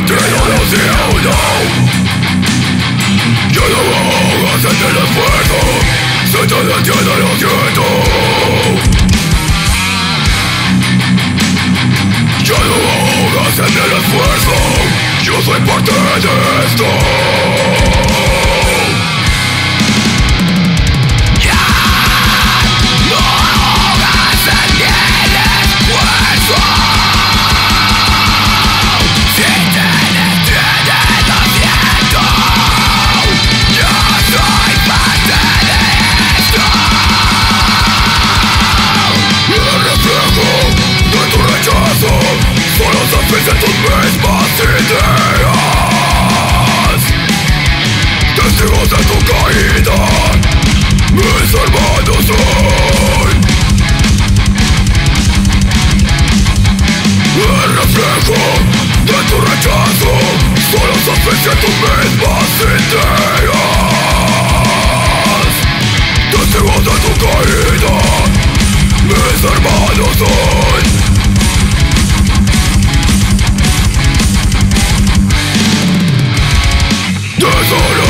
sentido de cielo Ya no ahogas en el esfuerzo. Se te detiene el asiento Ya no ahogas en el esfuerzo. Yo soy parte de esto. hijos a tu caída, mis hermanos hoy. El reflejo de tu rechazo solo sospecha tus mismas ideas. Testigos de tu caída, mis hermanos hoy. Tesoro